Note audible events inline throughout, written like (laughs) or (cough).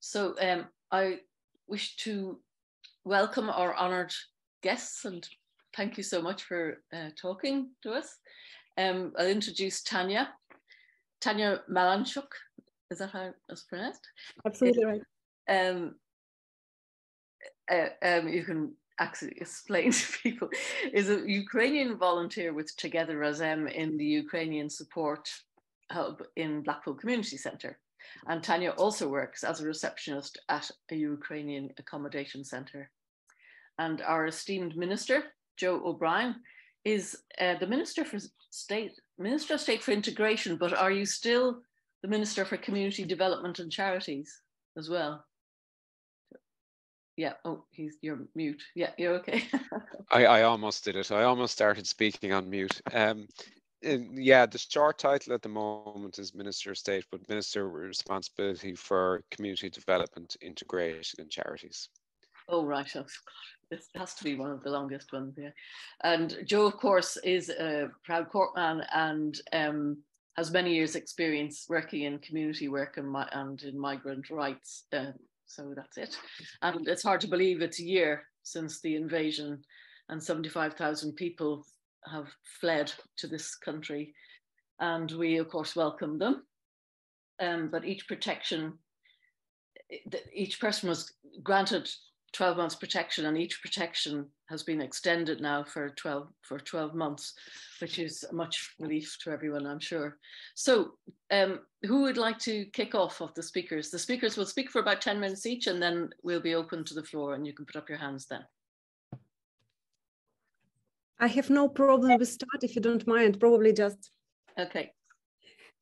So um, I wish to welcome our honoured guests and thank you so much for uh, talking to us. Um, I'll introduce Tanya. Tanya Malanchuk, is that how it's pronounced? Absolutely right. Um, uh, um, you can actually explain (laughs) to people, is a Ukrainian volunteer with Together Razem in the Ukrainian support hub in Blackpool Community Centre. And Tanya also works as a receptionist at a Ukrainian accommodation centre. And our esteemed minister, Joe O'Brien, is uh, the Minister for State, Minister of State for Integration, but are you still the Minister for Community Development and Charities as well? Yeah. Oh, he's you're mute. Yeah, you're okay. (laughs) I, I almost did it. I almost started speaking on mute. Um, yeah, the short title at the moment is Minister of State, but Minister responsibility for community development, integration, and charities. Oh right, oh, this has to be one of the longest ones. Yeah, and Joe, of course, is a proud Corkman and um, has many years' experience working in community work and, and in migrant rights uh, so that's it. And it's hard to believe it's a year since the invasion and 75,000 people have fled to this country. And we, of course, welcome them. Um, but each protection, each person was granted 12 months protection and each protection has been extended now for 12 for 12 months which is much relief to everyone i'm sure so um, who would like to kick off of the speakers the speakers will speak for about 10 minutes each and then we'll be open to the floor and you can put up your hands then i have no problem with start if you don't mind probably just okay.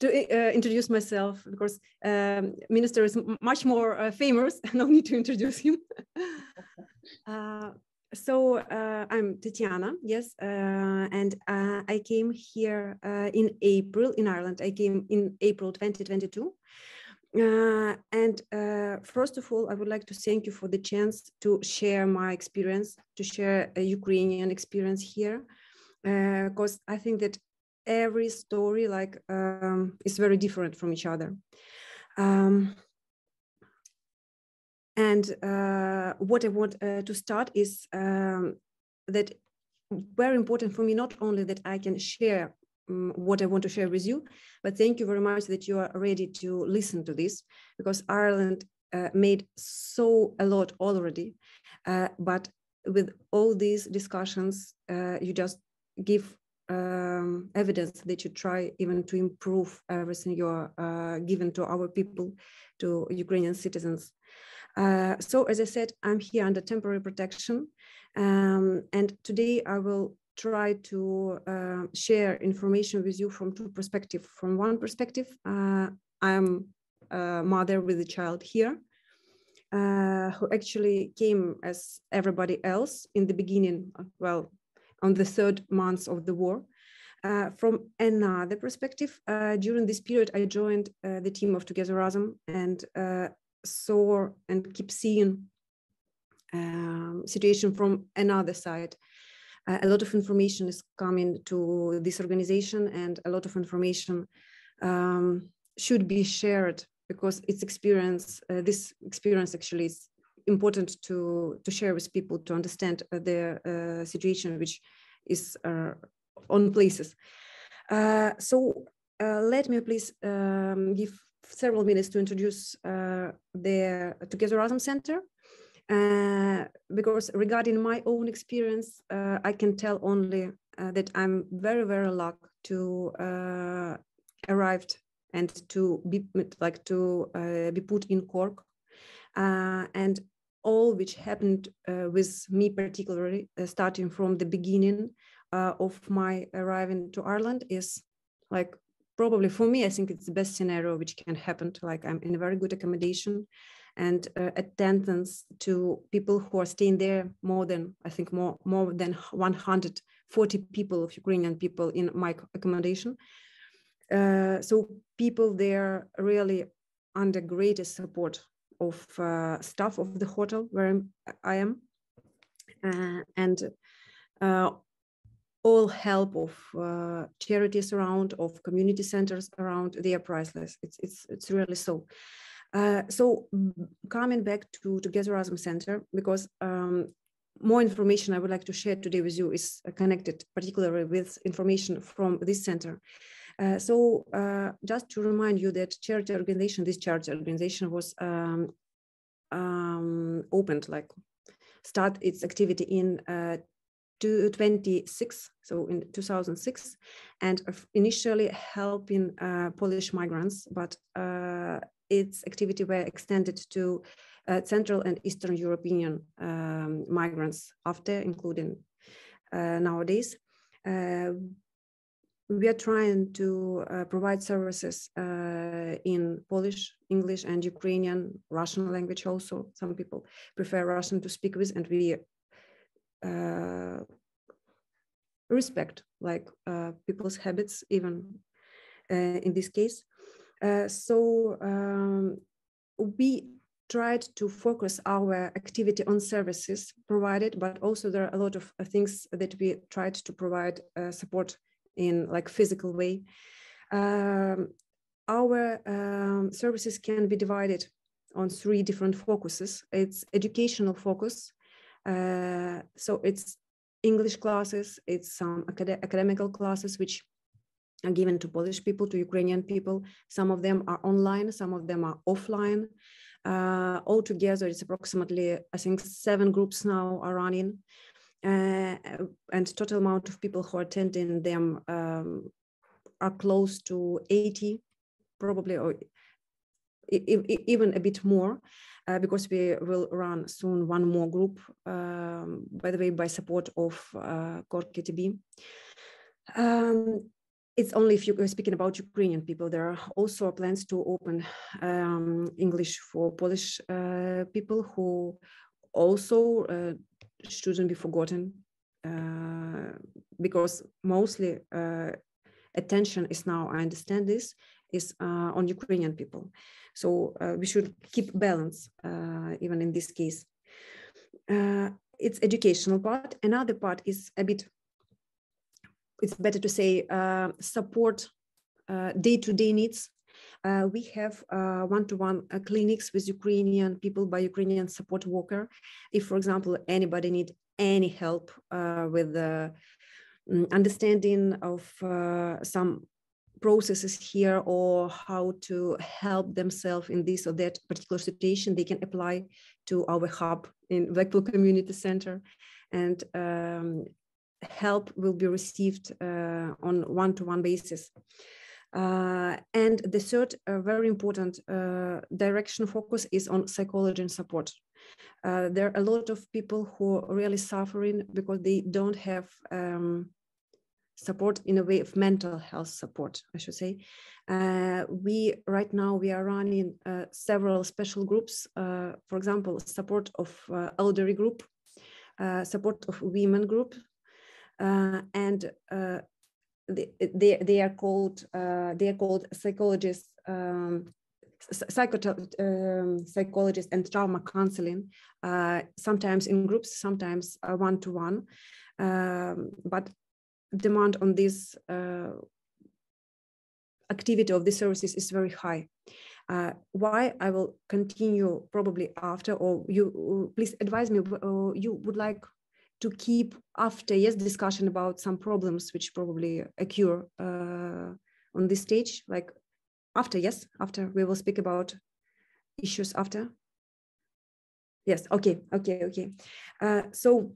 to uh, introduce myself because um, minister is much more uh, famous (laughs) no need to introduce him. (laughs) Uh, so uh, i'm tatiana yes uh, and uh, i came here in april in ireland. I came in april 2022 and first of all i would like to thank you for the chance to share my experience to share a ukrainian experience here because i think that every story like um, is very different from each other. Um, and uh, what I want uh, to start is um, that very important for me, not only that I can share um, what I want to share with you, but thank you very much that you are ready to listen to this because Ireland uh, made so a lot already. Uh, but with all these discussions, uh, you just give um, evidence that you try even to improve everything you're uh, given to our people, to Ukrainian citizens. Uh, so as I said, I'm here under temporary protection. Um, and today I will try to uh, share information with you from two perspectives. From one perspective, uh, I'm a mother with a child here. Uh, who actually came as everybody else in the beginning, well, on the third month of the war. Uh, from another perspective, uh, during this period, I joined uh, the team of Together Razem and uh, saw and keep seeing um, situation from another side. Uh, a lot of information is coming to this organization and a lot of information um, should be shared because its experience, uh, this experience actually is important to to share with people to understand uh, their uh, situation, which is uh, on places. so let me please um, give several minutes to introduce the Together Razem Center. Uh, because regarding my own experience, uh, I can tell only uh, that I'm very, very lucky to arrived and to be like to be put in Cork. and all which happened uh, with me particularly, uh, starting from the beginning uh, of my arriving to Ireland, is like probably for me, I think it's the best scenario which can happen. Like I'm in a very good accommodation and uh, attendance to people who are staying there more than I think more more than 140 people of Ukrainian people in my accommodation. Uh, so people there really under greatest support of uh, staff of the hotel where I am, uh, and uh, all help of uh, charities around, of community centers around, they are priceless. It's it's it's really so. Uh, so coming back to Together Razem Center, because um, more information I would like to share today with you is connected particularly with information from this center. Uh, so uh, just to remind you that charity organization, this charity organization was um, um, opened, like start its activity in uh, 26, so in 2006, and initially helping uh, Polish migrants, but uh, its activity were extended to uh, Central and Eastern European um, migrants after, including uh, nowadays. Uh, we are trying to uh, provide services in Polish, English, and Ukrainian, Russian language also. Some people prefer Russian to speak with, and we uh, respect like uh, people's habits even uh, in this case so um, we tried to focus our activity on services provided but also there are a lot of things that we tried to provide support in like physical way um, our um, services can be divided on three different focuses. It's educational focus, uh, so it's English classes, it's some acad academical classes which are given to Polish people, to Ukrainian people. Some of them are online, some of them are offline. Uh, altogether, it's approximately, I think, seven groups now are running. Uh, and total amount of people who are attending them um, are close to 80, probably, or even a bit more uh, because we will run soon one more group, um, by the way, by support of uh, KTB. Um, it's only if you're speaking about Ukrainian people. There are also plans to open um, English for Polish uh, people who also uh, shouldn't be forgotten uh, because mostly uh, attention is now, I understand this, is uh, on Ukrainian people. So uh, we should keep balance uh, even in this case. Uh, it's educational part. Another part is a bit, it's better to say uh, support uh, day-to-day needs. Uh, we have uh, one-to-one -one, clinics with Ukrainian people by Ukrainian support worker. If, for example, anybody need any help with the mm, understanding of some processes here or how to help themselves in this or that particular situation, they can apply to our hub in Blackpool Community Center. And um, help will be received uh, on one-to-one basis. Uh, and the third uh, very important uh, direction focus is on psychology and support. Uh, there are a lot of people who are really suffering because they don't have um, support in a way of mental health support, I should say. Uh, we right now we are running several special groups. For example, support of elderly group, uh, support of women group, and they, they, they are called they are called psychologists. Um, um, psychologists and trauma counseling, sometimes in groups, sometimes one to one. but demand on this uh, activity of the services is very high. Uh, why I will continue probably after, or you please advise me, uh, you would like to keep after yes discussion about some problems which probably occur uh, on this stage, like after yes, after we will speak about issues after. Yes, okay, okay, okay. Uh, so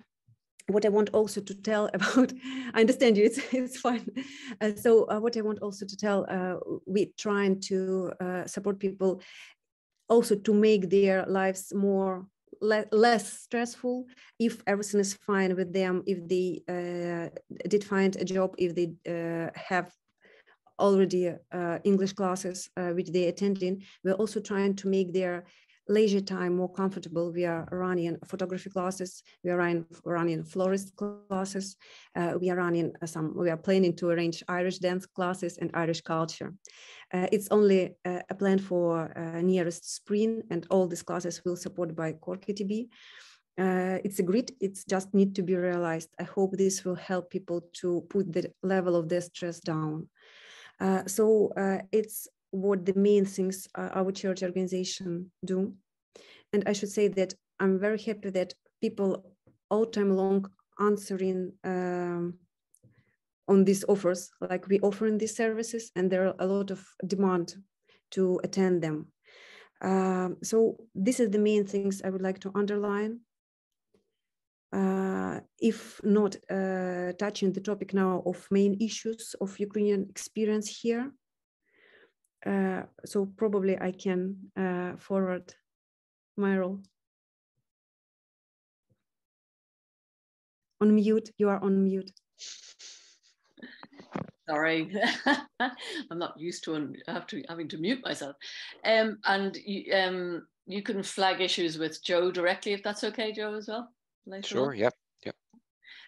what I want also to tell (laughs) about, I understand you, it's, it's fine. Uh, so uh, what I want also to tell, uh, we trying to uh, support people also to make their lives more le less stressful if everything is fine with them, if they uh, did find a job, if they uh, have already English classes which they attend in. We're also trying to make their leisure time more comfortable. We are running photography classes. We are running, running florist classes. Uh, we are running uh, some, we are planning to arrange Irish dance classes and Irish culture. Uh, it's only uh, a plan for uh, nearest spring and all these classes will support by Cork ETB. Uh, it's a grid, it's just need to be realized. I hope this will help people to put the level of their stress down. so it's what the main things uh, our church organization do. And I should say that I'm very happy that people all time long answering um, on these offers, like we offering these services, and there are a lot of demand to attend them. Um, so this is the main things I would like to underline. Uh, if not uh, touching the topic now of main issues of Ukrainian experience here, uh, so probably I can uh, forward my role. On mute, you are on mute. (laughs) Sorry, (laughs) I'm not used to have to having to mute myself. Um, and you, um, you can flag issues with Joe directly if that's okay, Joe, as well. Sure. On. Yep. Yep.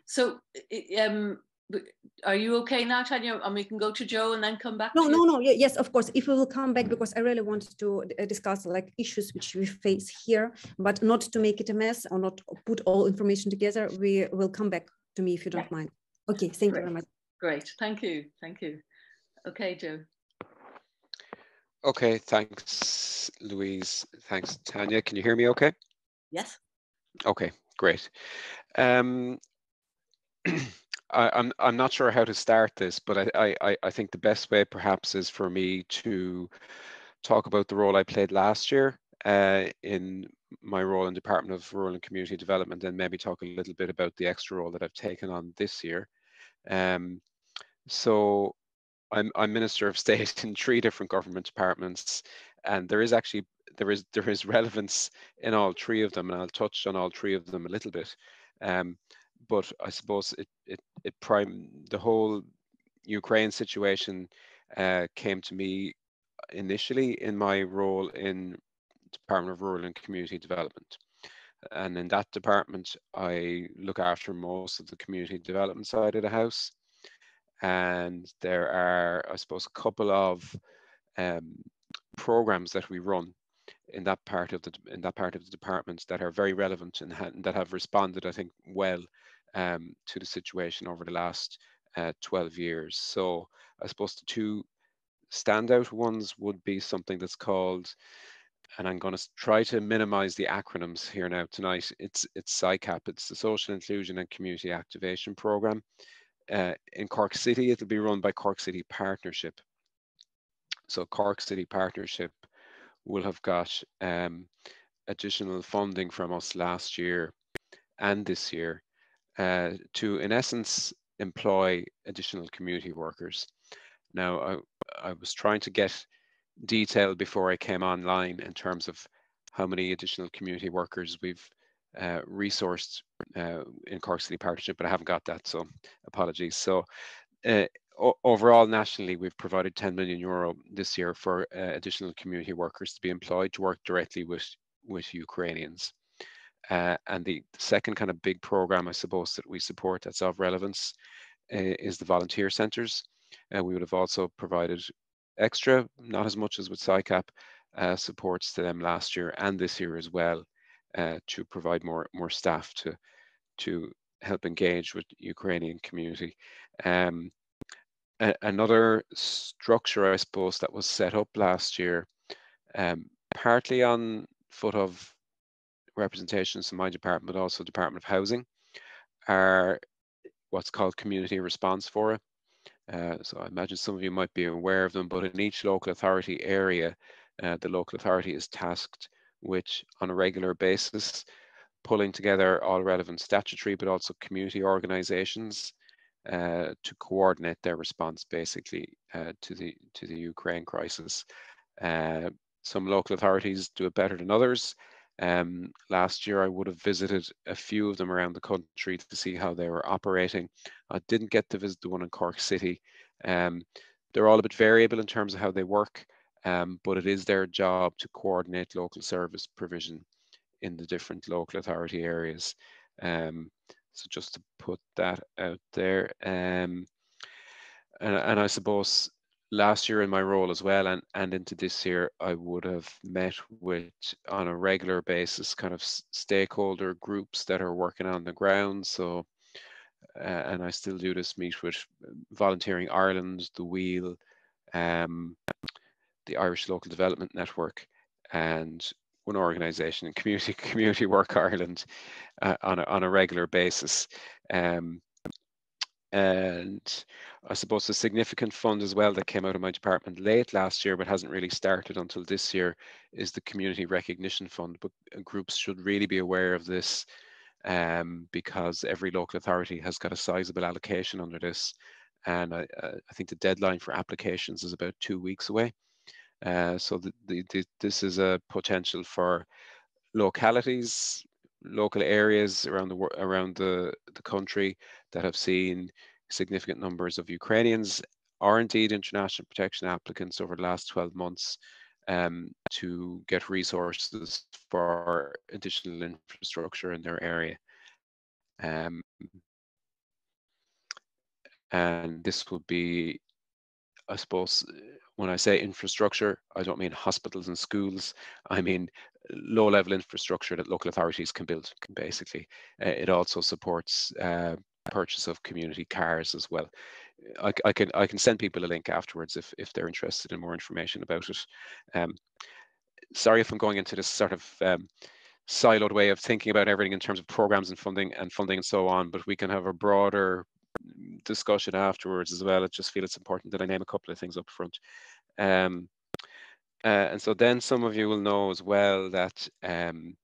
So, um, are you okay now, Tanya? And we can go to Joe and then come back. No, no, no. Yes, of course. If we will come back, because I really want to uh, discuss like issues which we face here, but not to make it a mess or not put all information together. We will come back to me if you don't yeah. mind. Okay. Thank Great. you very much. Great. Thank you. Thank you. Okay, Joe. Okay. Thanks, Louise. Thanks, Tanya. Can you hear me? Okay. Yes. Okay. Great. Um, (clears throat) I, am I'm, I'm not sure how to start this, but I, I, I think the best way perhaps is for me to talk about the role I played last year uh, in my role in Department of Rural and Community Development, and maybe talk a little bit about the extra role that I've taken on this year. Um, so I'm, I'm Minister of State (laughs) in three different government departments, and there is actually there is there is relevance in all three of them, and I'll touch on all three of them a little bit. Um, but I suppose it it it prime the whole Ukraine situation uh, came to me initially in my role in Department of Rural and Community Development. And in that department, I look after most of the community development side of the house. And there are, I suppose, a couple of um, programs that we run in that part of the in that part of the department that are very relevant and, ha- that have responded, I think, well um, to the situation over the last uh, 12 years. So I suppose the two standout ones would be something that's called, and I'm going to try to minimize the acronyms here now tonight. It's it's SICAP. It's the Social Inclusion and Community Activation Program. Uh, in Cork City, it'll be run by Cork City Partnership. So Cork City Partnership will have got um, additional funding from us last year and this year uh, to, in essence, employ additional community workers. Now, I, I was trying to get detail before I came online in terms of how many additional community workers we've uh, resourced uh, in Cork City Partnership, but I haven't got that, so apologies. So uh, overall, nationally, we've provided 10 million euro this year for uh, additional community workers to be employed to work directly with, with Ukrainians. Uh, and the, second kind of big program, I suppose, that we support that's of relevance uh, is the volunteer centres. And uh, we would have also provided extra, not as much as with SICAP, uh, supports to them last year and this year as well uh, to provide more more staff to to help engage with Ukrainian community. Um, a, another structure, I suppose, that was set up last year, um, partly on foot of representations in my department, but also Department of Housing, are what's called community response fora. Uh, so I imagine some of you might be aware of them, but in each local authority area, uh, the local authority is tasked with, on a regular basis, pulling together all relevant statutory, but also community organizations uh, to coordinate their response basically uh, to the to the Ukraine crisis. Uh, some local authorities do it better than others. Um, last year, I would have visited a few of them around the country to see how they were operating. I didn't get to visit the one in Cork City. Um, they're all a bit variable in terms of how they work, um, but it is their job to coordinate local service provision in the different local authority areas. Um, so just to put that out there. Um, and, and I suppose last year in my role as well and, and into this year, I would have met with on a regular basis kind of stakeholder groups that are working on the ground. So, uh, and I still do this meet with Volunteering Ireland, the Wheel, um, the Irish Local Development Network, and one organisation in (laughs) Community Community Work Ireland uh, on, a, on a regular basis. Um, and I suppose a significant fund as well that came out of my department late last year, but hasn't really started until this year, is the Community Recognition Fund. But uh, groups should really be aware of this um, because every local authority has got a sizable allocation under this. And I, uh, I think the deadline for applications is about two weeks away. Uh, so the, the, the, this is a potential for localities, local areas around the around the, the country that have seen significant numbers of Ukrainians or indeed international protection applicants over the last 12 months um, to get resources for additional infrastructure in their area. Um, and this would be, I suppose, when I say infrastructure, I don't mean hospitals and schools. I mean low level infrastructure that local authorities can build, basically. Uh, it also supports uh, purchase of community cars as well. I, I, can I can send people a link afterwards if, if they're interested in more information about it. Um, sorry if I'm going into this sort of um, siloed way of thinking about everything in terms of programs and funding and funding and so on, but we can have a broader discussion afterwards as well. I just feel it's important that I name a couple of things up front. Um, uh, and so then some of you will know as well that um,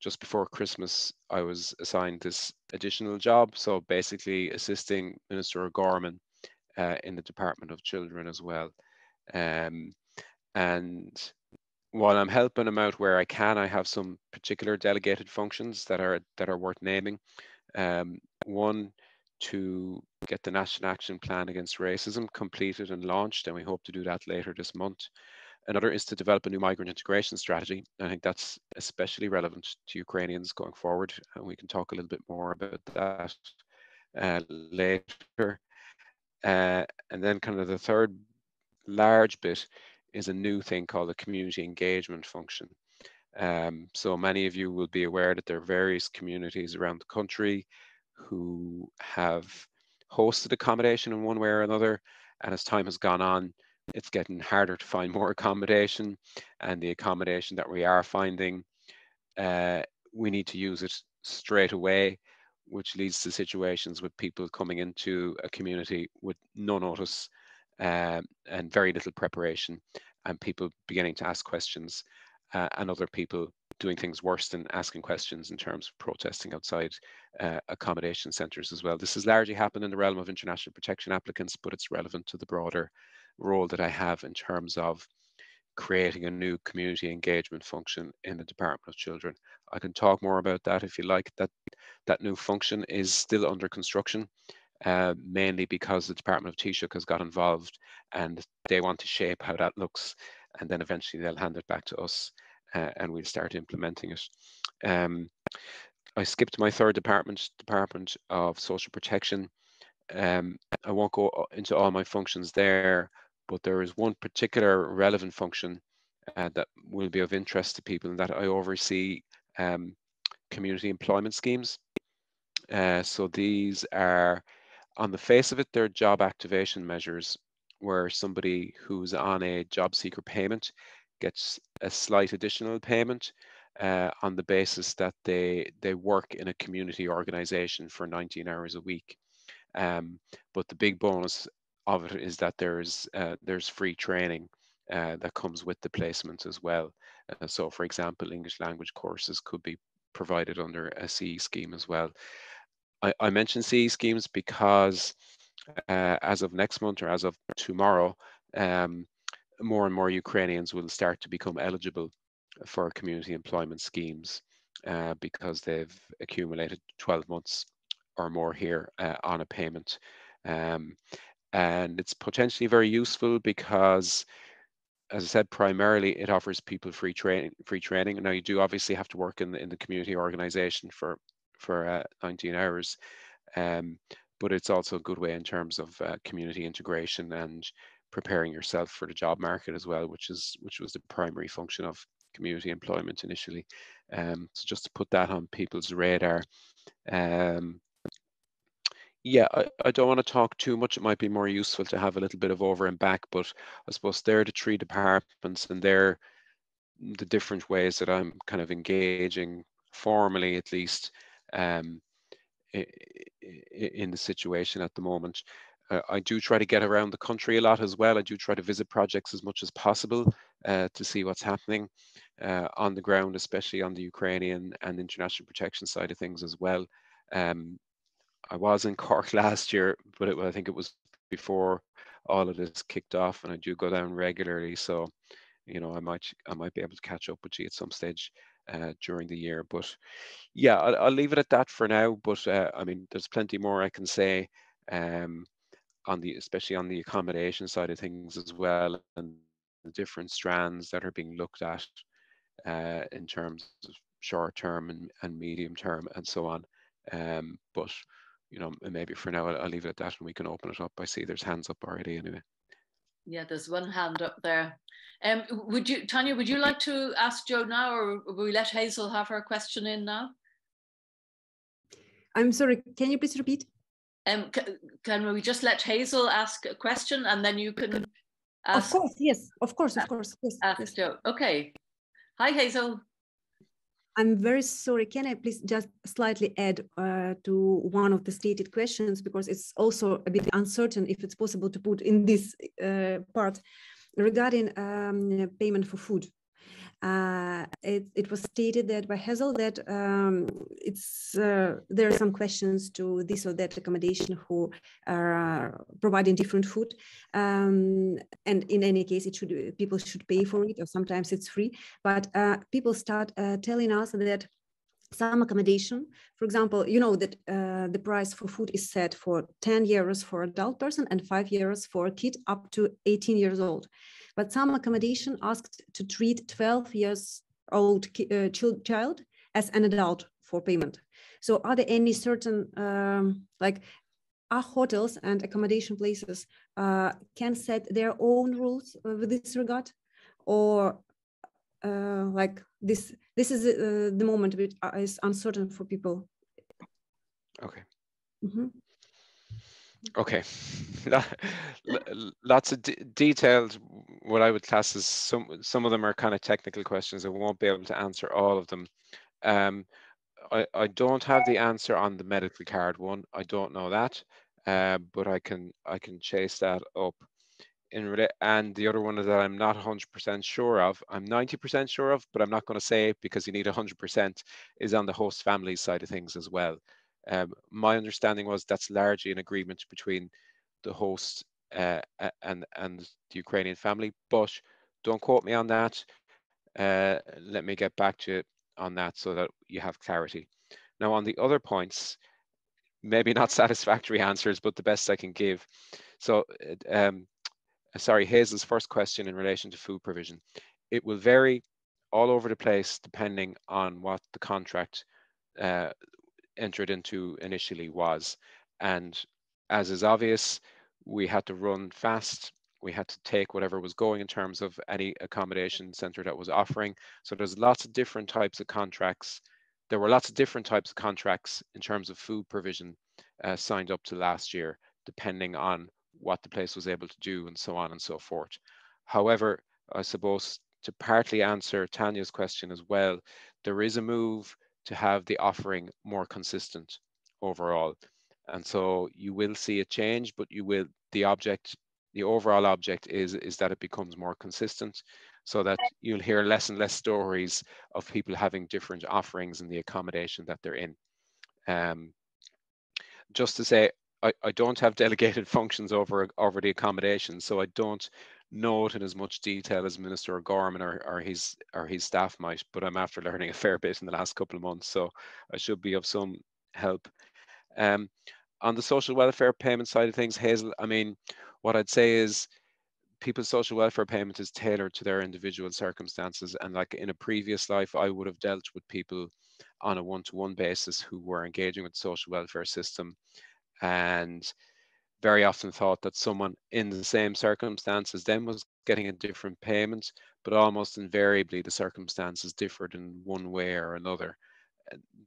just before Christmas, I was assigned this additional job. So basically assisting Minister O'Gorman uh, in the Department of Children as well. Um, and while I'm helping him out where I can, I have some particular delegated functions that are that are worth naming. Um, one to get the National Action Plan Against Racism completed and launched, and we hope to do that later this month. Another is to develop a new migrant integration strategy. I think that's especially relevant to Ukrainians going forward, and we can talk a little bit more about that uh, later. Uh, and then, kind of the third large bit is a new thing called the community engagement function. Um, so many of you will be aware that there are various communities around the country who have hosted accommodation in one way or another. And as time has gone on, it's getting harder to find more accommodation. And the accommodation that we are finding, uh, we need to use it straight away, which leads to situations with people coming into a community with no notice uh, and very little preparation, and people beginning to ask questions, uh, and other people doing things worse than asking questions in terms of protesting outside uh, accommodation centres as well. This has largely happened in the realm of international protection applicants, but it's relevant to the broader role that I have in terms of creating a new community engagement function in the Department of Children. I can talk more about that if you like. That that new function is still under construction, uh, mainly because the Department of Taoiseach has got involved and they want to shape how that looks, and then eventually they'll hand it back to us uh, and we'll start implementing it. Um, I skipped my third department, Department of Social Protection. Um, I won't go into all my functions there, but there is one particular relevant function uh, that will be of interest to people and that I oversee um, community employment schemes. Uh, so these are, on the face of it, they're job activation measures where somebody who's on a job seeker payment gets a slight additional payment uh, on the basis that they they work in a community organization for 19 hours a week. Um, but the big bonus of it is that there's uh, there's free training uh, that comes with the placement as well. Uh, so, for example, English language courses could be provided under a CE scheme as well. I, I mention CE schemes because uh, as of next month or as of tomorrow, um, more and more Ukrainians will start to become eligible for community employment schemes uh, because they've accumulated 12 months or more here uh, on a payment. Um, and it's potentially very useful because, as I said, primarily it offers people free training. Free training. Now you do obviously have to work in the, in the community organisation for for uh, 19 hours, um, but it's also a good way in terms of uh, community integration and preparing yourself for the job market as well, which is which was the primary function of community employment initially. Um, so just to put that on people's radar. Um, yeah, I, I don't want to talk too much. It might be more useful to have a little bit of over and back, but I suppose they're the three departments and they're the different ways that I'm kind of engaging formally at least um, in the situation at the moment. Uh, I do try to get around the country a lot as well. I do try to visit projects as much as possible uh, to see what's happening uh, on the ground, especially on the Ukrainian and international protection side of things as well. Um, I was in Cork (laughs) last year, but it, I think it was before all of this kicked off, and I do go down regularly. So, you know, I might I might be able to catch up with you at some stage uh, during the year. But yeah, I'll, I'll, leave it at that for now. But uh, I mean, there's plenty more I can say um, on the especially on the accommodation side of things as well, and the different strands that are being looked at uh, in terms of short term and, and medium term and so on. Um, but you know, maybe for now I'll, I'll, leave it at that and we can open it up. I see there's hands up already anyway. Yeah, there's one hand up there. Um, would you, Tanya, would you like to ask Joe now or will we let Hazel have her question in now? I'm sorry, can you please repeat? Um, can we just let Hazel ask a question and then you can ask? Of course, yes, of course, of course. Yes, yes. Joe. Okay. Hi, Hazel. I'm very sorry. Can I please just slightly add uh, to one of the stated questions because it's also a bit uncertain if it's possible to put in this uh, part regarding um, payment for food. Uh, it, it, was stated that by Hazel that um, it's uh, there are some questions to this or that accommodation who are providing different food, um, and in any case, it should people should pay for it, or sometimes it's free. But uh, people start uh, telling us that some accommodation. For example, you know that uh, the price for food is set for 10 euros for adult person and 5 euros for a kid up to 18 years old but some accommodation asked to treat 12 years old uh, child as an adult for payment. So are there any certain, um, like are hotels and accommodation places uh, can set their own rules with this regard? Or uh, like this, this is uh, the moment which is uncertain for people. Okay. Mm -hmm. Okay, (laughs) lots of detailed. What I would class as some some of them are kind of technical questions. I won't be able to answer all of them. Um, I I don't have the answer on the medical card one. I don't know that, uh, but I can I can chase that up. In and the other one that I'm not 100% sure of. I'm 90% sure of, but I'm not going to say it because you need 100%. Is on the host family side of things as well. Um, my understanding was that's largely an agreement between the host uh, and and the Ukrainian family, but don't quote me on that. Uh, let me get back to you on that so that you have clarity. Now, on the other points, maybe not (laughs) satisfactory answers, but the best I can give. So, um, sorry, Hazel's first question in relation to food provision. It will vary all over the place depending on what the contract uh, entered into initially was. And as is obvious, we had to run fast. We had to take whatever was going in terms of any accommodation center that was offering. So there's lots of different types of contracts. There were lots of different types of contracts in terms of food provision uh, signed up to last year, depending on what the place was able to do and so on and so forth. However, I suppose to partly answer Tanya's question as well, there is a move to have the offering more consistent overall. And so you will see a change, but you will the object, the overall object is is that it becomes more consistent so that you'll hear less and less stories of people having different offerings in the accommodation that they're in. Um, just to say, I, I don't have (laughs) delegated functions over over the accommodation, so I don't know it in as much detail as Minister Gorman or, or his or his staff might, but I'm after learning a fair bit in the last couple of months, so I should be of some help. Um, on the social welfare payment side of things, Hazel, I mean, what I'd say is people's social welfare payment is tailored to their individual circumstances. And like in a previous life, I would have dealt with people on a one-to-one basis who were engaging with the social welfare system and very often thought that someone in the same circumstances then was getting a different payment, but almost invariably the circumstances differed in one way or another.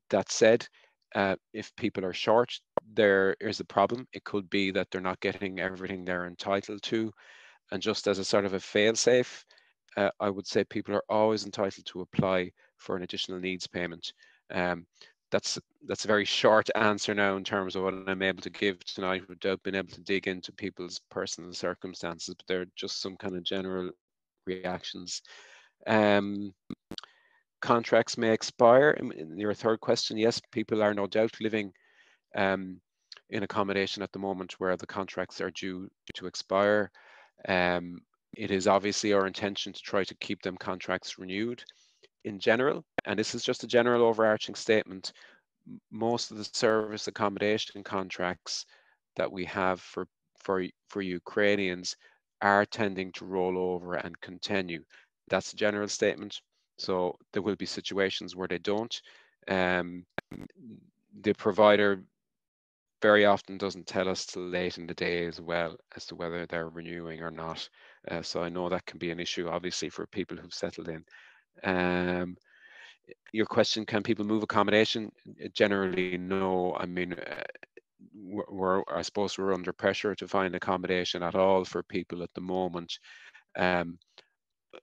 That said, uh, if people are short, there is a problem. It could be that they're not getting everything they're entitled to. And just as a sort of a fail safe, uh, I would say people are always entitled to apply for an additional needs payment. Um, that's that's a very short answer now in terms of what I'm able to give tonight without being able to dig into people's personal circumstances, but they're just some kind of general reactions. Um, contracts may expire. In your third question, yes, people are no doubt living um, in accommodation at the moment where the contracts are due to expire. Um, it is obviously our intention to try to keep them contracts renewed in general, and this is just a general overarching statement, most of the service accommodation contracts that we have for, for, for Ukrainians are tending to roll over and continue. That's a general statement. So there will be situations where they don't. Um, the provider very often doesn't tell us till late in the day as well as to whether they're renewing or not. Uh, so I know that can be an issue, obviously, for people who've settled in. Um, your question, can people move accommodation? Generally, no. I mean, uh, we're, I suppose we're under pressure to find accommodation at all for people at the moment. Um,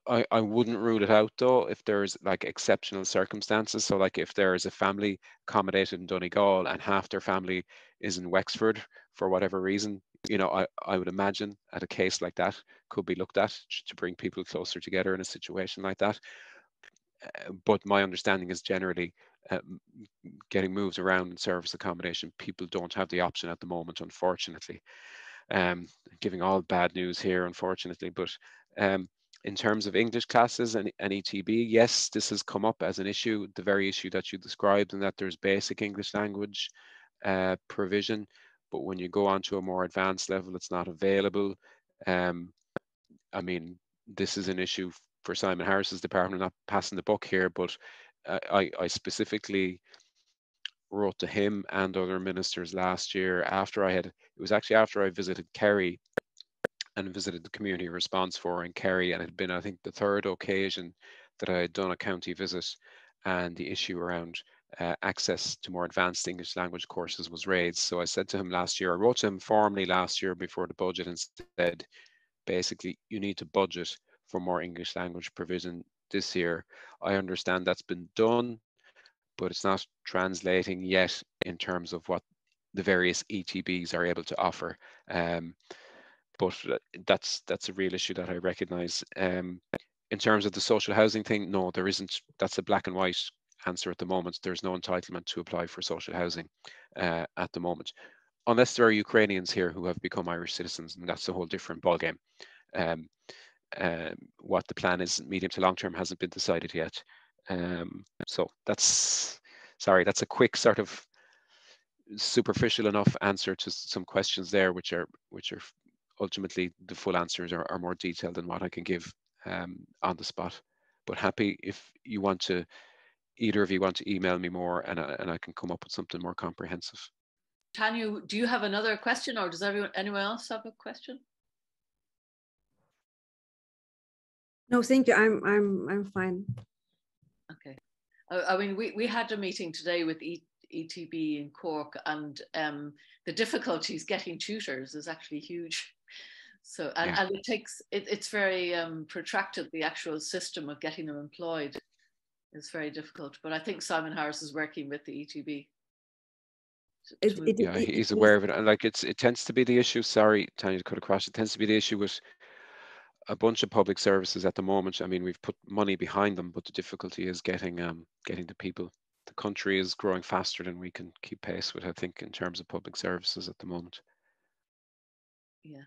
I, I wouldn't rule it out though if there's like exceptional circumstances. So like if there is a family accommodated in Donegal and half their family is in Wexford for whatever reason, you know, I, I would imagine at a case like that could be looked at to bring people closer together in a situation like that. Uh, but my understanding is generally uh, getting moved around in service accommodation, people don't have the option at the moment, unfortunately. Um, giving all bad news here, unfortunately, but um, in terms of English classes and, and ETB, yes, this has come up as an issue, the very issue that you described, and that there's basic English language uh, provision, but when you go on to a more advanced level, it's not available. Um, I mean, this is an issue for Simon Harris's department. I'm not passing the book here, but I, I specifically wrote to him and other ministers last year after I had, it was actually after I visited Kerry and visited the community response fora in Kerry, and it had been, I think, the third occasion that I had done a county visit, and the issue around uh, access to more advanced English language courses was raised. So I said to him last year, I wrote to him formally last year before the budget and said, basically, you need to budget for more English language provision this year. I understand that's been done, but it's not translating yet in terms of what the various ETBs are able to offer. Um, but that's that's a real issue that I recognise. Um, in terms of the social housing thing, no, there isn't. That's a black and white answer at the moment. There's no entitlement to apply for social housing uh, at the moment, unless there are Ukrainians here who have become Irish citizens, and that's a whole different ballgame. Um, um, what the plan is, medium to long term, hasn't been decided yet. Um, so that's sorry, that's a quick sort of superficial enough answer to some questions there, which are which are ultimately the full answers are, are more detailed than what I can give um, on the spot. But happy if you want to, either of you want to email me more and, I, and I can come up with something more comprehensive. Tanya, do you have another question or does everyone, anyone else have a question? No, thank you. I'm I'm I'm fine. Okay. I, I mean, we, we had a meeting today with e, ETB in Cork, and um, the difficulties getting tutors is actually huge. So, and, yeah. and it takes, it, it's very um, protracted, the actual system of getting them employed is very difficult. But I think Simon Harris is working with the ETB. It, it, yeah, he's aware of it. And like it's, it tends to be the issue, sorry, Tanya, to cut across, it tends to be the issue with a bunch of public services at the moment. I mean, we've put money behind them, but the difficulty is getting um, getting the people. The country is growing faster than we can keep pace with. I think in terms of public services at the moment. Yeah,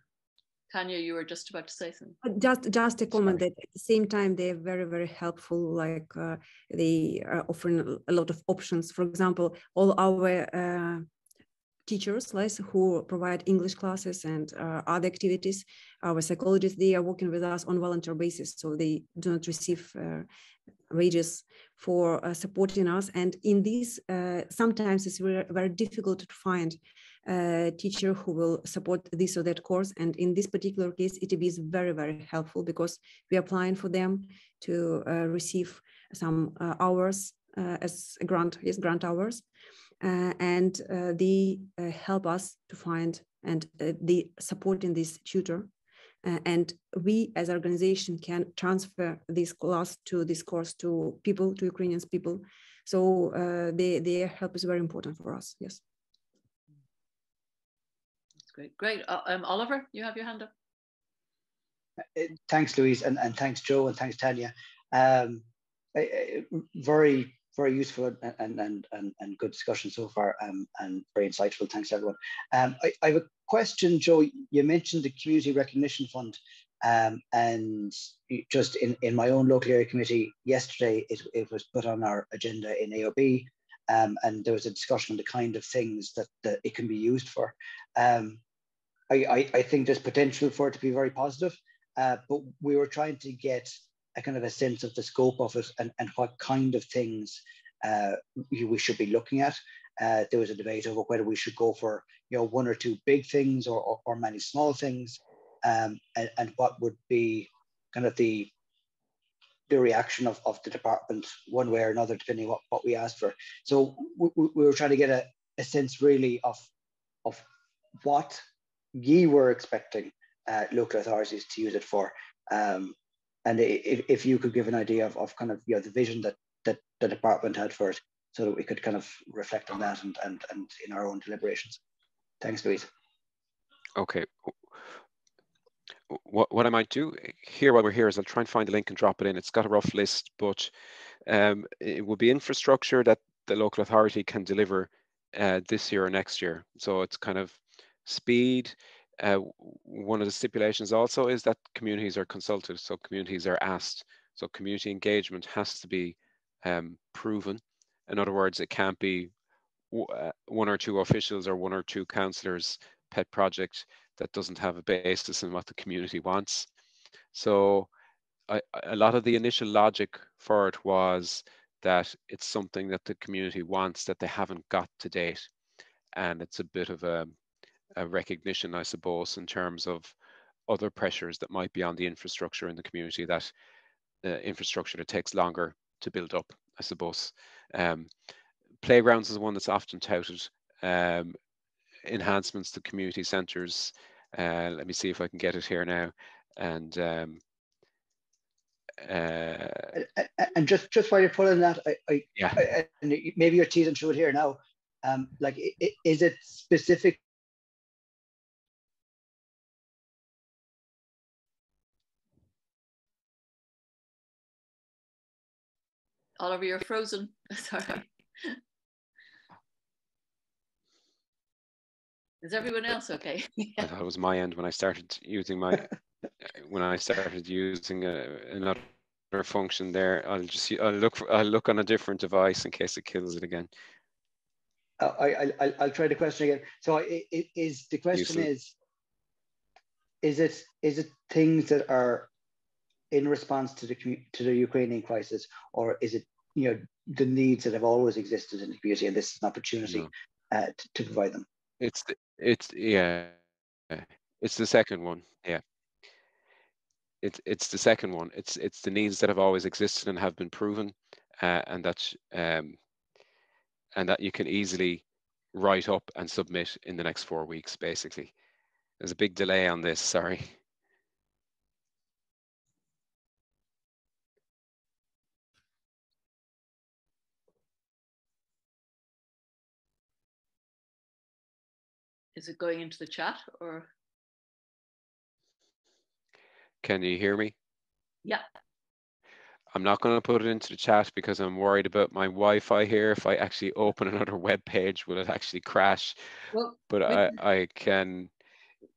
Tanya, you were just about to say something. Uh, just, just a comment Sorry. that at the same time they're very, very helpful. Like uh, they are offering a lot of options. For example, all our uh, teachers like, who provide English classes and uh, other activities. Our psychologists, they are working with us on volunteer basis, so they do not receive uh, wages for uh, supporting us. And in these uh, sometimes it's very, very difficult to find a teacher who will support this or that course. And in this particular case, ETB is very, very helpful because we are applying for them to uh, receive some uh, hours uh, as a grant, yes, grant hours. Uh, and uh, they uh, help us to find and they support in this tutor. and we as organization can transfer this class to this course to people, to Ukrainian people. So they, their help is very important for us, yes. That's great. Great. Um, Oliver, you have your hand up. Thanks, Louise, and, and thanks, Joe, and thanks, Tanya. Um, very very useful and, and, and, and good discussion so far um, and very insightful. Thanks everyone. Um, I, I, have a question, Joe. You mentioned the Community Recognition Fund um, and just in, in my own local area committee yesterday, it, it was put on our agenda in AOB um, and there was a discussion on the kind of things that, that it can be used for. Um, I, I, I, think there's potential for it to be very positive, uh, but we were trying to get a kind of a sense of the scope of it and, and what kind of things uh, we should be looking at. Uh, there was a debate over whether we should go for you know one or two big things or, or, or many small things, um, and, and what would be kind of the the reaction of, of the department one way or another, depending what, what we asked for. So we, we were trying to get a, a sense really of, of what ye were expecting uh, local authorities to use it for. Um, and if, if you could give an idea of, of kind of you know the vision that that the department had for it so that we could kind of reflect on that and and, and in our own deliberations thanks louise okay what, what I might do here while we're here is I'll try and find the link and drop it in. It's got a rough list, but um, it will be infrastructure that the local authority can deliver uh, this year or next year. So it's kind of speed, uh, one of the stipulations also is that communities are consulted, so communities are asked. So community engagement has to be um, proven. In other words, it can't be uh, one or two officials or one or two councillors' pet project that doesn't have a basis in what the community wants. So I, a lot of the initial logic for it was that it's something that the community wants that they haven't got to date. And it's a bit of a a recognition, I suppose, in terms of other pressures that might be on the infrastructure in the community that uh, infrastructure that takes longer to build up, I suppose. Um, playgrounds is one that's often touted. Um, enhancements to community centres. Uh, let me see if I can get it here now. And um, uh, and just just while you're pulling that, I, I yeah, I, maybe you're teasing through it here now. Um, like, is it specific Oliver, you're frozen. (laughs) Sorry. Is everyone else okay? (laughs) yeah. That was my end when I started using my (laughs) when I started using a, another function there. I'll just I'll look for, I'll look on a different device in case it kills it again. Uh, I, I I'll try the question again. So it, it is the question Useful. is is it is it things that are in response to the to the Ukrainian crisis, or is it you know the needs that have always existed in the community, and this is an opportunity no. uh, to, to, provide them. It's the, it's yeah, it's the second one. Yeah, it's it's the second one. It's it's the needs that have always existed and have been proven, uh, and that um, and that you can easily write up and submit in the next four weeks. Basically, there's a big delay on this. Sorry. Is it going into the chat or? Can you hear me? Yeah. I'm not going to put it into the chat because I'm worried about my Wi-Fi here. If I actually open another (laughs) web page, will it actually crash? Well, but I, I can.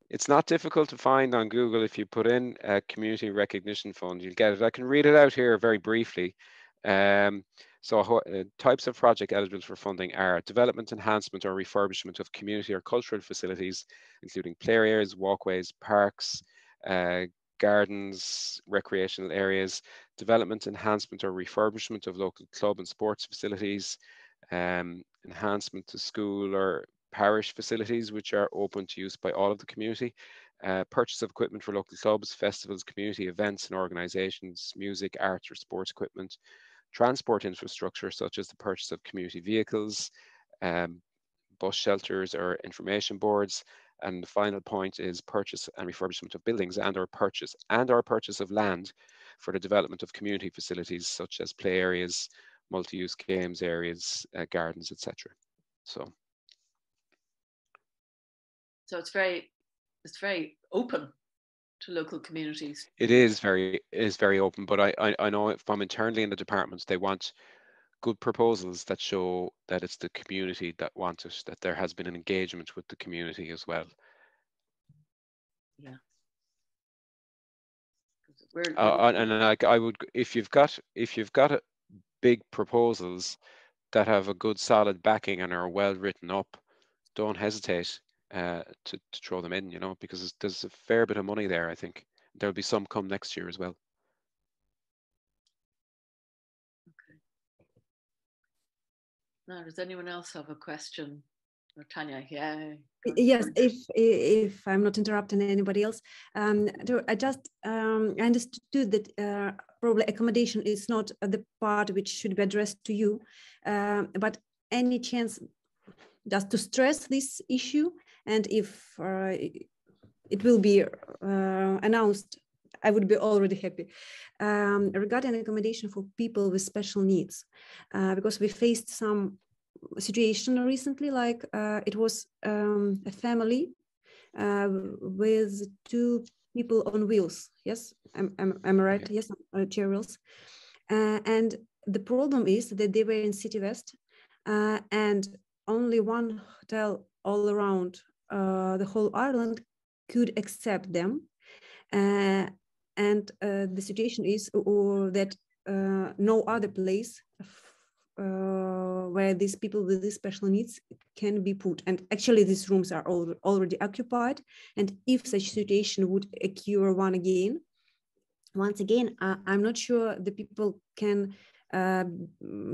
It's not difficult to find on Google. If you put in a community recognition fund, you'll get it. I can read it out here very briefly. Um, so uh, types of project eligible for funding are development, enhancement or refurbishment of community or cultural facilities, including play areas, walkways, parks, uh, gardens, recreational areas, development, enhancement or refurbishment of local club and sports facilities, um, enhancement to school or parish facilities which are open to use by all of the community, uh, purchase of equipment for local clubs, festivals, community events and organisations, music, arts or sports equipment, transport infrastructure, such as the purchase of community vehicles, um, bus shelters or information boards. And the final point is purchase and refurbishment of buildings and or purchase and or purchase of land for the development of community facilities such as play areas, multi-use games areas, uh, gardens, etc. So, so it's very, it's very open to local communities. It is very is very open, but I, I, I know from internally in the departments they want good proposals that show that it's the community that wants it, that there has been an engagement with the community as well. Yeah. Uh, and like I would, if you've got if you've got big proposals that have a good solid backing and are well written up, don't hesitate uh, to, to throw them in, you know, because there's a fair bit of money there, I think. There'll be some come next year as well. Okay. Now, does anyone else have a question? Or Tanya, yeah. Yes, if if I'm not interrupting anybody else, um, I just um, I understood that uh, probably accommodation is not the part which should be addressed to you, uh, but any chance just to stress this issue and if uh, it will be uh, announced I would be already happy. Um, regarding accommodation for people with special needs, uh, because we faced some situation recently, like uh, it was um, a family uh, with two people on wheels. Yes, am, am, am I right? Yes, uh, chair wheels. and the problem is that they were in City West and only one hotel all around uh, the whole Ireland could accept them. Uh, and uh, the situation is that uh, no other place uh, where these people with these special needs can be put. And actually, these rooms are al already occupied. And if such situation would occur one again, once again, I'm not sure the people can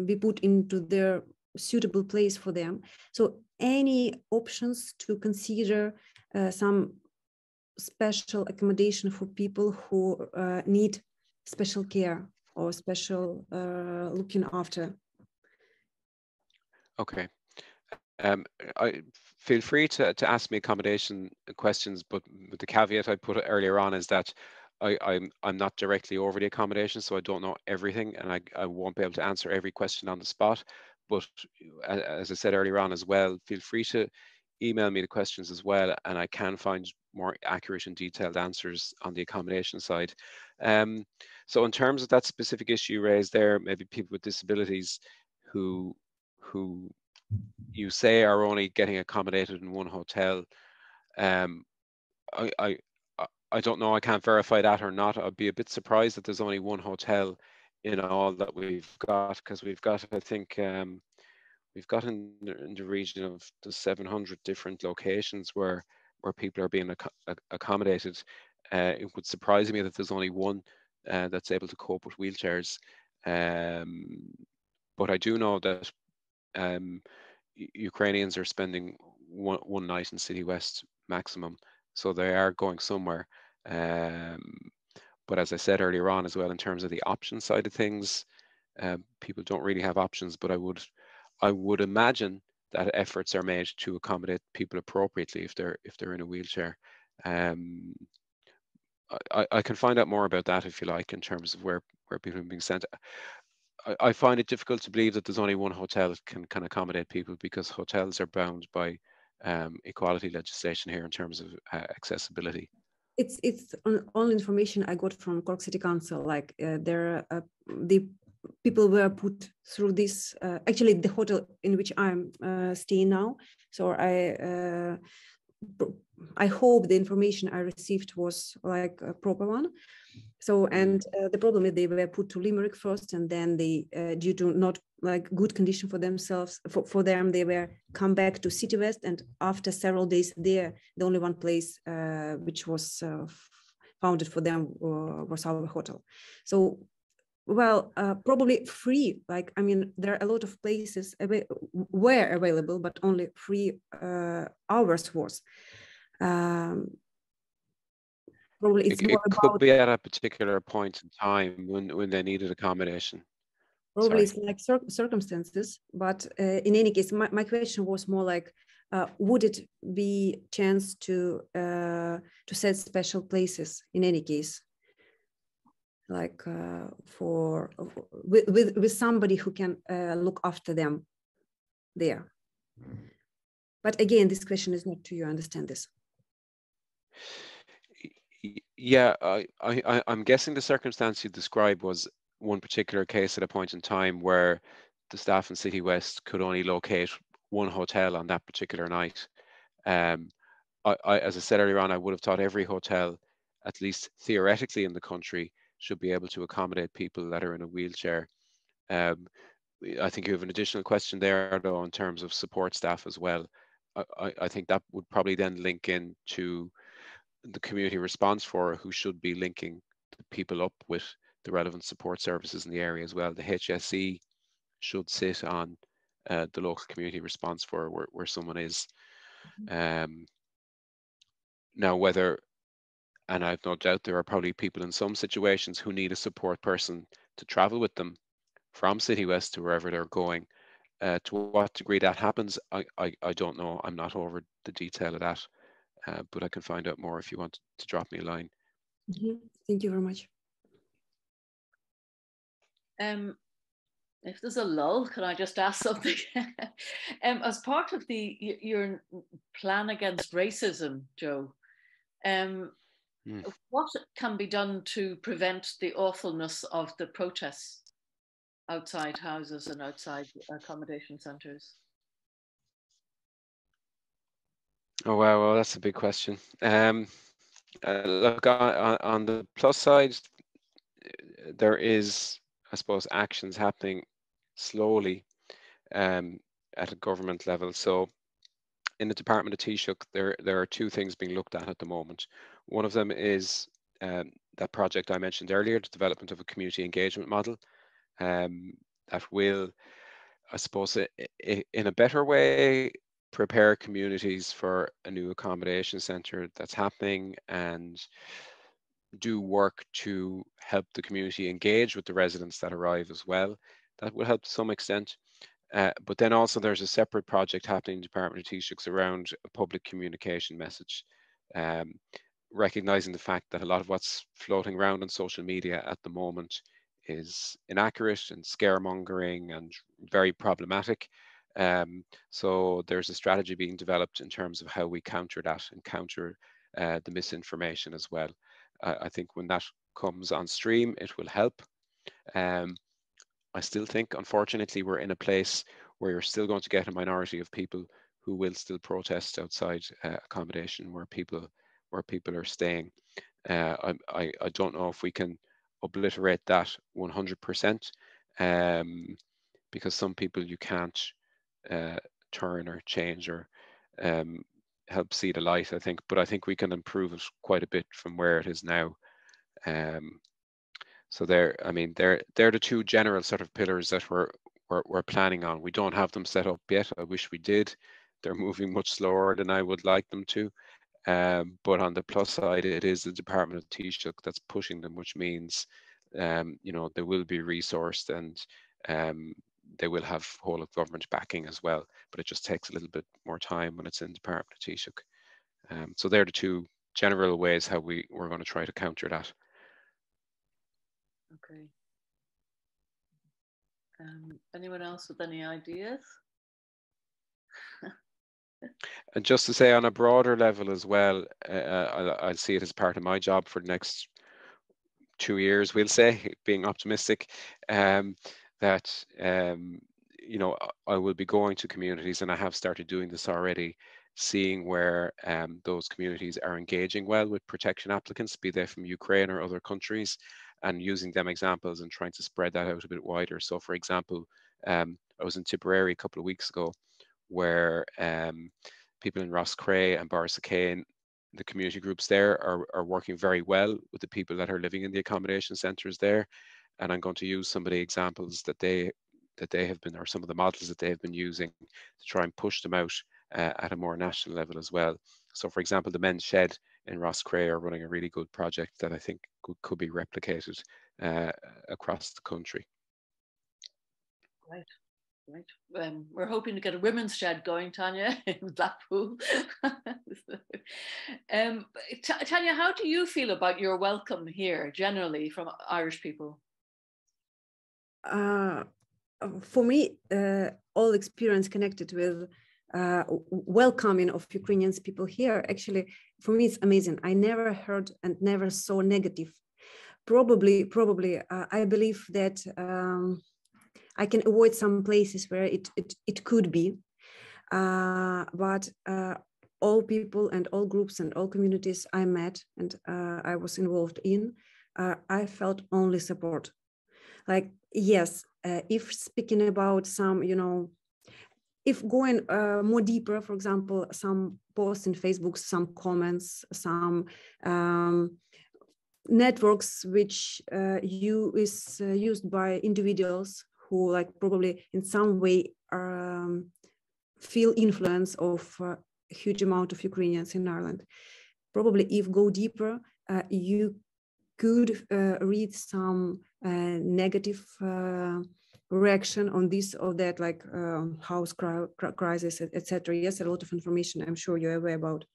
be put into their suitable place for them. So any options to consider uh, some special accommodation for people who uh, need special care or special uh, looking after? Okay. Um, I feel free to, to ask me accommodation questions, but the caveat I put earlier on is that I, I'm I'm not directly over the accommodation, so I don't know everything, and I, I won't be able to answer every question on the spot. But as I said earlier on as well, feel free to email me the questions as well, and I can find more accurate and detailed answers on the accommodation side. Um, so in terms of that specific issue raised there, maybe people with disabilities who who you say are only getting accommodated in one hotel. Um, I, I I don't know. I can't verify that or not. I'd be a bit surprised that there's only one hotel in all that we've got because we've got I think um, we've got in, in the region of the 700 different locations where where people are being ac accommodated. Uh, it would surprise me that there's only one uh, that's able to cope with wheelchairs. Um, but I do know that um, Ukrainians are spending one, one night in City West maximum, so they are going somewhere. Um, but as I said earlier on as well, in terms of the option side of things, uh, people don't really have options. But I would, I would imagine that efforts are made to accommodate people appropriately if they're if they're in a wheelchair. Um, I, I can find out more about that if you like in terms of where where people are being sent. I, I find it difficult to believe that there's only one hotel that can can accommodate people because hotels are bound by um, equality legislation here in terms of uh, accessibility it's it's all information I got from Cork City Council. Like uh, there, uh, the people were put through this. Uh, actually, the hotel in which I'm uh, staying now. So I uh, I hope the information I received was like a proper one. So and uh, the problem is they were put to Limerick first, and then they due to not like good condition for themselves for, for them they were come back to city west and after several days there the only one place uh, which was uh, founded for them uh, was our hotel. So well uh, probably free like i mean there are a lot of places av- were available but only free uh, hours was. Um, probably it's it, it could be at a particular point in time when when they needed accommodation Probably Sorry. it's like cir circumstances, but uh, in any case, my, my question was more like, uh, would it be chance to uh, to set special places in any case, like uh, for with, with with somebody who can uh, look after them there. But again, this question is not to you. Understand this? Yeah, I, I, I'm guessing the circumstance you described was one particular case at a point in time where the staff in City West could only locate one hotel on that particular night. Um, I, I, as I said earlier on, I would have thought every hotel, at least theoretically in the country, should be able to accommodate people that are in a wheelchair. Um, I think you have an additional question there, though, in terms of support staff as well. I, I think that would probably then link in to the community response for who should be linking people up with the relevant support services in the area as well. The HSE should sit on uh, the local community response fora where, where someone is. Mm-hmm. Um, now, whether, and I've no doubt there are probably people in some situations who need a support person to travel with them from City West to wherever they're going. Uh, to what degree that happens, I, I, I don't know. I'm not over the detail of that, uh, but I can find out more if you want to drop me a line. Mm-hmm. Thank you very much. Um, if there's a lull, can I just ask something? (laughs) um, as part of the your plan against racism, Joe, um, mm. what can be done to prevent the awfulness of the protests outside houses and outside accommodation centres? Oh wow, well that's a big question. Um, uh, look on, on the plus side, there is I suppose, actions happening slowly um, at a government level. So in the Department of Taoiseach, there, there are two things being looked at at the moment. One of them is um, that project I mentioned earlier, the development of a community engagement model um, that will, I suppose, in a better way, prepare communities for a new accommodation centre that's happening and do work to help the community engage with the residents that arrive as well. That will help to some extent. Uh, but then also there's a separate project happening in the Department of Taoiseach's around a public communication message, um, recognizing the fact that a lot of what's floating around on social media at the moment is inaccurate and scaremongering and very problematic. Um, so there's a strategy being developed in terms of how we counter that and counter uh, the misinformation as well. I, think when that comes on stream, it will help. Um, I still think, unfortunately, we're in a place where you're still going to get a minority of people who will still protest outside uh, accommodation where people where people are staying. Uh, I, I, I don't know if we can obliterate that 100% um, because some people you can't uh, turn or change or um, help see the light, I think. But I think we can improve it quite a bit from where it is now. Um, so there, I mean, they're they're the two general sort of pillars that we're, we're we're planning on. We don't have them set up yet. I wish we did. They're (laughs) moving much slower than I would like them to. Um, but on the plus side, it is the Department of Taoiseach that's pushing them, which means, um, you know, they will be resourced and um, they will have whole of government backing as well, but it just takes a little bit more time when it's in Department of Taoiseach. Um, so they're the two general ways how we, we're going to try to counter that. Okay. Um, anyone else with any ideas? (laughs) and just to say on a broader level as well, uh, uh I, I see it as part of my job for the next two years, we'll say, being optimistic. Um, that um, you know I will be going to communities, and I have started doing this already, seeing where um, those communities are engaging well with protection applicants, be they from Ukraine or other countries, and using them examples and trying to spread that out a bit wider. So, for example, um, I was in Tipperary a couple of weeks ago, where um, people in Roscrea and Borrisokane the community groups there are, are working very well with the people that are living in the accommodation centres there and I'm going to use some of the examples that they that they have been or some of the models that they have been using to try and push them out uh, at a more national level as well. So, for example, the Men's Shed in Roscrea are running a really good project that I think could, could be replicated uh, across the country. Right. Right. Um, we're hoping to get a women's shed going, Tanya, (laughs) in Blackpool. (laughs) um, Tanya, how do you feel about your welcome here generally from Irish people? Uh, for me, uh, all experience connected with uh, welcoming of Ukrainians people here, actually, for me, it's amazing. I never heard and never saw negative. Probably, probably, uh, I believe that um, I can avoid some places where it it, it could be, uh, but all people and all groups and all communities I met and I was involved in, I felt only support. Like yes, uh, if speaking about some, you know, if going uh, more deeper, for example, some posts in Facebook, some comments, some um, networks which uh, you is uh, used by individuals who like probably in some way um, feel influence of a huge amount of Ukrainians in Ireland. Probably if go deeper, uh, you could uh, read some uh, negative reaction on this or that, like um, house crisis, etc. Yes, a lot of information I'm sure you're aware about.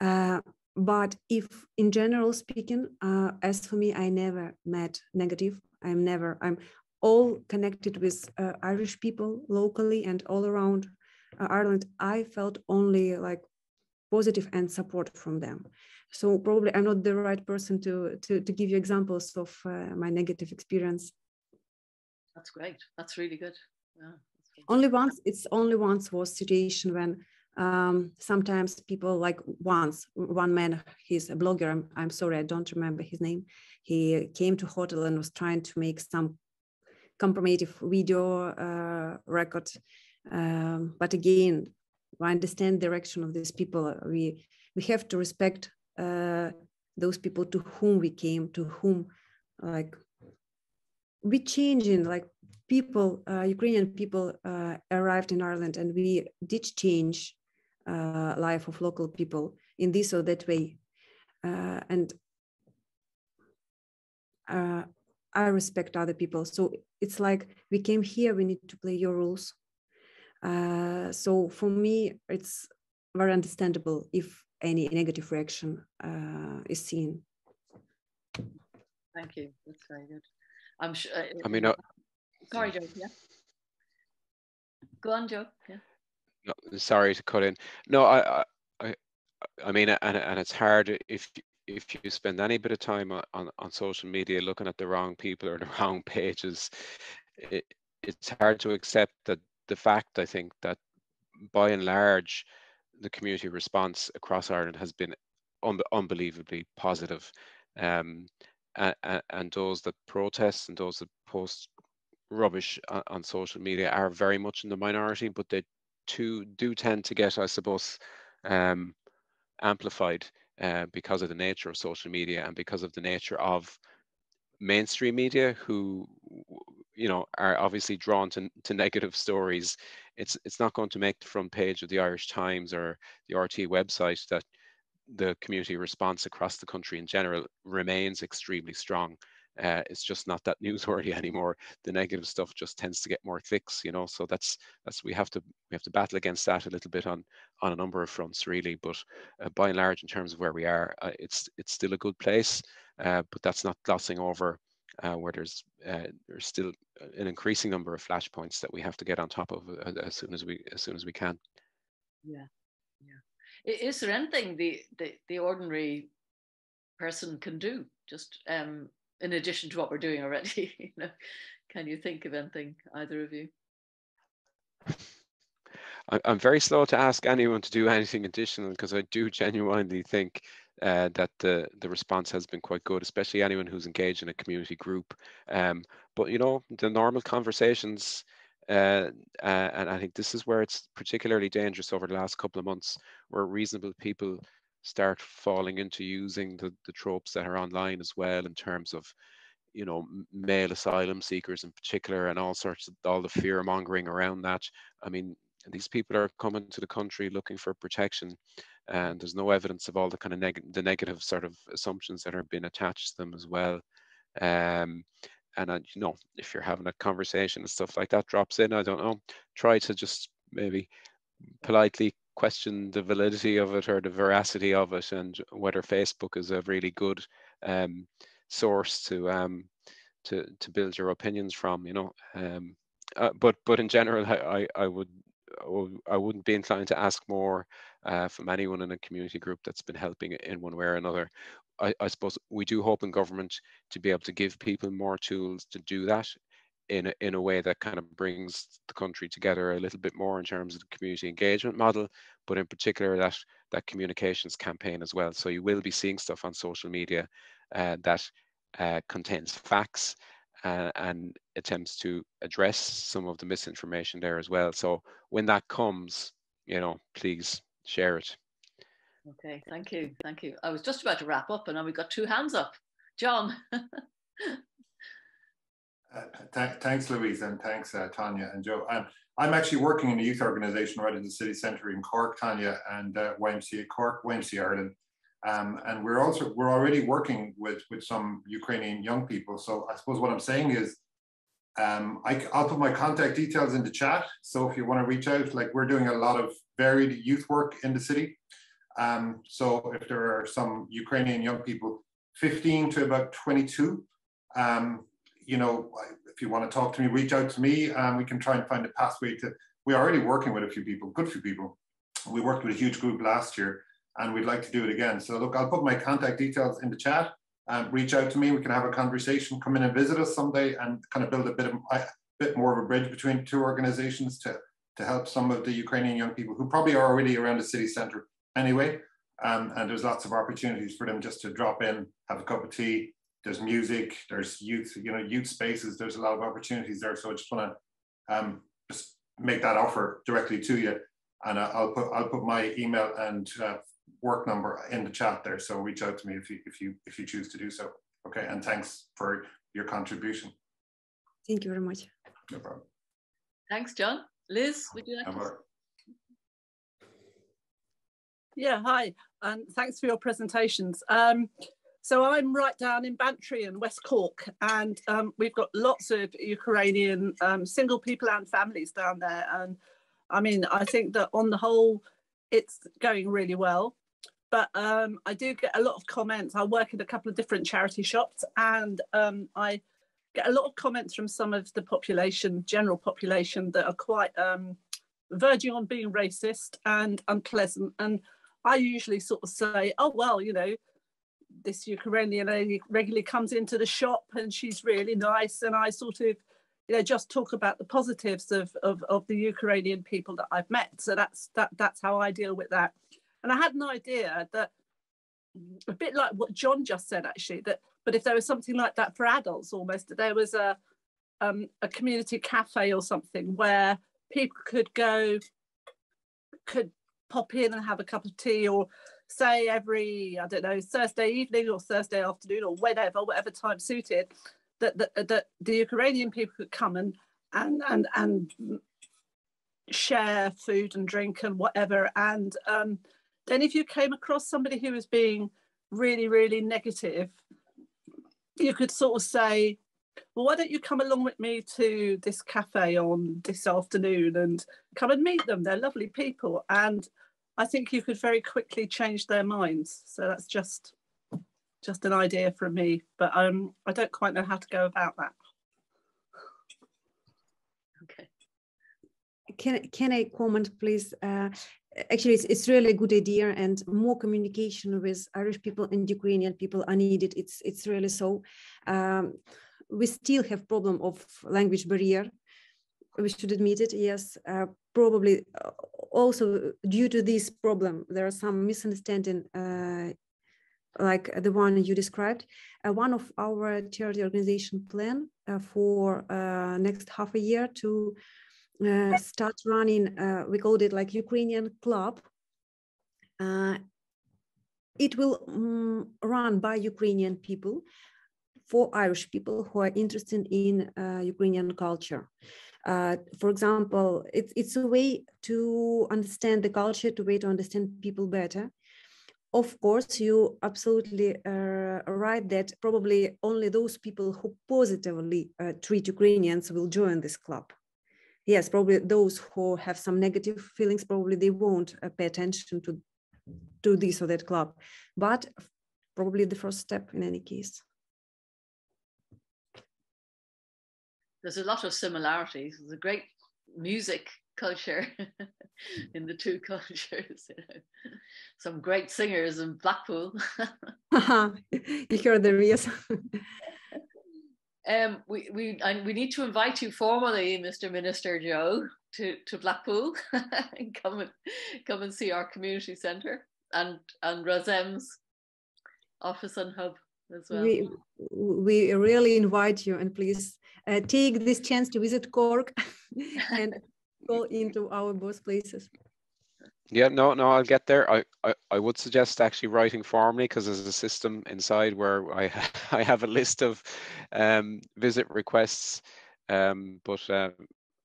Uh, but if in general speaking, uh, as for me, I never met negative. I'm never, I'm all connected with uh, Irish people locally and all around uh, Ireland. I felt only like positive and support from them. So probably I'm not the right person to, to, to give you examples of uh, my negative experience that's great. That's really good. Yeah, only once, it's only once was situation when um, sometimes people like once, one man, he's a blogger. I'm, I'm sorry, I don't remember his name. He came to hotel and was trying to make some compromative video uh, record. Um, but again, I understand the direction of these people. We we have to respect uh, those people to whom we came, to whom like we changing like people uh, ukrainian people uh, arrived in ireland and we did change uh, life of local people in this or that way. Uh, and uh, i respect other people. So it's like we came here we need to play your rules. So for me it's very understandable if any negative reaction is seen thank you that's very good I'm sure. Uh, I mean, uh, sorry, Joe. Yeah. Go on, Joe. Yeah. No, sorry to cut in. No, I, I, I mean, and, and it's hard if if you spend any bit of time on, on social media looking at the wrong people or the (laughs) wrong pages, it, it's hard to accept that the fact I think that by and large the community response across Ireland has been un- unbelievably positive. Um, and, and those that protest and those that post rubbish on, on, social media are very much in the minority, but they too do tend to get, I suppose, um, amplified uh, because of the nature of social media and because of the nature of mainstream media who you know are obviously drawn to, to negative stories it's it's not going to make the front page of the irish times or the rt website that the community response across the country in general remains extremely strong. Uh, it's just not that (laughs) newsworthy anymore. The negative stuff just tends to get more clicks, you know. So that's that's we have to we have to battle against that a little bit on on a number of fronts, really. But uh, by and large, in terms of where we are, uh, it's it's still a good place. Uh, but that's not glossing over uh, where there's uh, there's still an increasing number of flashpoints that we have to get on top of as soon as we as soon as we can. Yeah, yeah. is there anything the, the, the ordinary person can do just um, in addition to what we're doing already? (laughs) you know, can you think of anything, either of you? I'm very slow to ask anyone to do anything additional because I do genuinely think uh, that the the response has been quite good, especially anyone who's engaged in a community group. Um, but you know, the normal conversations uh, uh, and I think this is where it's particularly dangerous over the last couple of months, where reasonable people start falling into using the, the tropes that are online as well in terms of you know male asylum seekers in particular and all sorts of all the fear mongering around that i mean these people are coming to the country looking for protection and there's no evidence of all the kind of neg- the negative sort of assumptions that are being attached to them as well. Um, and you know if you're having a conversation and stuff like that drops in i don't know. Try to just maybe politely question the validity of it or the veracity of it and whether facebook is a really good um, source to um, to to build your opinions from you know um, uh, but but in general I, I would I wouldn't be inclined to ask more uh, from anyone in a community group that's been helping in one way or another. I, I, suppose we do hope in government to be able to give people more tools to do that in a, in a way that kind of brings the country together a little bit more in terms of the community engagement model, but in particular that that communications campaign as well. So you will be seeing stuff on social media uh, that uh, contains facts uh, and attempts to address some of the misinformation there as well. So when that comes, you know, please share it. Okay, thank you, thank you. I was just about to wrap up, and now we've got two hands up. John. (laughs) Uh, th thanks, Louise, and thanks, uh, Tanya and Joe. Um, I'm actually working in a youth organisation right in the city centre in Cork, Tanya, and uh, YMCA Cork, YMCA Ireland. Um, and we're also we're already working with with some Ukrainian young people. So I suppose what I'm saying is, um, I, will put my contact details in the chat. So if you want to reach out, like we're doing a lot of varied youth work in the city. Um, so if there are some Ukrainian young people, 15 to about 22, um, you know, if you want to talk to me, reach out to me, and we can try and find a pathway to. We're already working with a few people, good few people. We worked with a huge group last year and we'd like to do it again. So look, I'll put my contact details in the chat. Um, reach out to me. We can have a conversation. Come in and visit us someday, and kind of build a bit of a bit more of a bridge between two organizations to to help some of the Ukrainian young people who probably are already around the city centre anyway. Um, and there's lots of opportunities for them just to drop in, have a cup of tea. There's music. There's youth, you know, youth spaces. There's a lot of opportunities there. So I just want to um, just make that offer directly to you, and I'll put I'll put my email and uh, work number in the chat there. So reach out to me if you if you if you choose to do so. Okay, and thanks for your contribution. Thank you very much. No problem. Thanks, John. Liz, would you like to? Yeah, hi, and thanks for your presentations. Um, so I'm right down in Bantry and West Cork, and um, we've got lots of Ukrainian um, single people and families down there. And I mean, I think that on the whole, it's going really well but um, I do get a lot of comments. I work in a couple of different charity shops, and um, I get a lot of comments from some of the population, general population, that are quite um, verging on being racist and unpleasant. And I usually sort of say, "Oh well, you know, this Ukrainian lady regularly comes into the shop, and she's really nice." And I sort of you know just talk about the positives of, of, of the Ukrainian people that I've met. So that's that that's how I deal with that. And I had an idea that a bit like what John just said, actually, that but if there was something like that for adults almost, there was a um, a community cafe or something where people could go, could pop in and have a cup of tea or say every, I don't know, Thursday evening or Thursday afternoon or whenever, whatever time suited, that, that, that the Ukrainian people could come and and and and share food and drink and whatever. And um, then if you came across somebody who was being really, really negative, you could sort of say, well, why don't you come along with me to this cafe on this afternoon and come and meet them? They're lovely people. And I think you could very quickly change their minds. So that's just just an idea from me, but um, I don't quite know how to go about that. Okay. Can, can I comment, please? Uh, actually it's, it's really a good idea and more communication with irish people and ukrainian people are needed. It's it's really so. Um, we still have problem of language barrier. We should admit it yes. Uh, probably uh, also due to this problem there are some misunderstanding uh, like the one you described. Uh, one of our charity organization plan uh, for uh, next half a year to uh, start running, uh, we called it like Ukrainian club. Uh, it will um, run by Ukrainian people for Irish people who are interested in uh, Ukrainian culture. Uh, for example, it's, it's a way to understand the culture, to way to understand people better. of course, you absolutely uh, right that probably only those people who positively uh, treat Ukrainians will join this club. Yes, probably those who have some negative feelings, probably they won't uh, pay attention to to this or that club. But probably the first step in any case. There's a lot of similarities. There's a great music culture (laughs) in the two (laughs) cultures. You (laughs) know. Some great singers in Blackpool. you heard them, yes. Um, we we and we need to invite you formally, Mr. Minister Joe, to, to Blackpool (laughs) and come and come and see our community centre and and Razem's office and hub as well. We, we really invite you and please uh, take this chance to visit Cork (laughs) and go into our both places. Yeah, no, no, I'll get there. I, I, I would suggest actually writing formally because there's a system inside where I (laughs) I have a list of um, visit requests, um, but uh,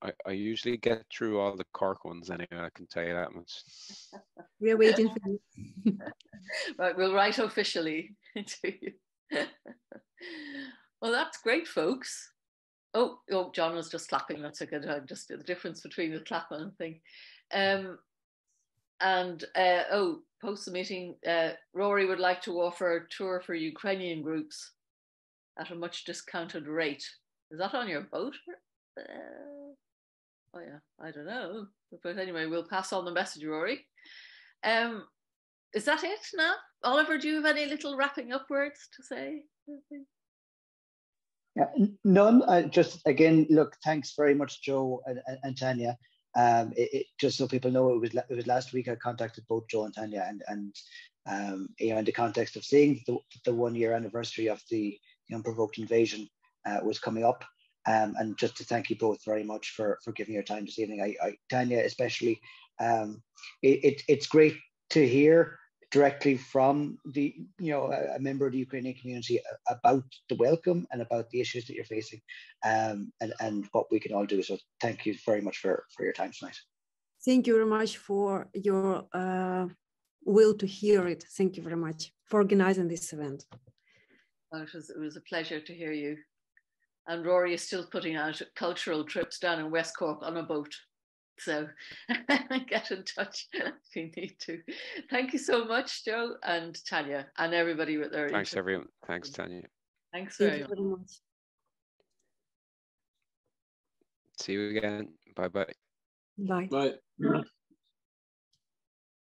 I, I usually get through all the Cork ones anyway. I can tell you that much. (laughs) We're waiting for you. (laughs) right, we'll write officially to you. well, that's great, folks. Oh, oh, John was just clapping. That's a good. Uh, just the difference between the clap and thing. Um, and uh, oh, post the meeting, uh, Rory would like to offer a tour for Ukrainian groups at a much discounted rate. Is that on your boat? Uh, oh yeah, I don't know. But anyway, we'll pass on the message, Rory. Um, is that it now? Oliver, do you have any little wrapping up words to say? Yeah, none. Just again, look, thanks very much, Joe and, and Tanya. Um, it, it, just so people know, it was it was last week I contacted both Joe and Tanya, and and um, you know, in the context of seeing the, the one year anniversary of the, the unprovoked invasion uh, was coming up, um, and just to thank you both very much for for giving your time this evening. I, I Tanya especially, um, it, it, it's great to hear directly from the you know a, a, member of the Ukrainian community about the welcome and about the issues that you're facing, um, and and what we can all do. So thank you very much for for your time tonight. Thank you very much for your uh, will to hear it. Thank you very much for organizing this event. Well, it was it was a pleasure to hear you. And Rory is still putting out cultural trips down in West Cork on a boat. So (laughs) get in touch if you need to. Thank you so much, Joe and Tanya, and everybody with their. Thanks, everyone. Thanks, Tanya. Thanks very, Thank much. much. See you again. Bye-bye. Bye. Bye.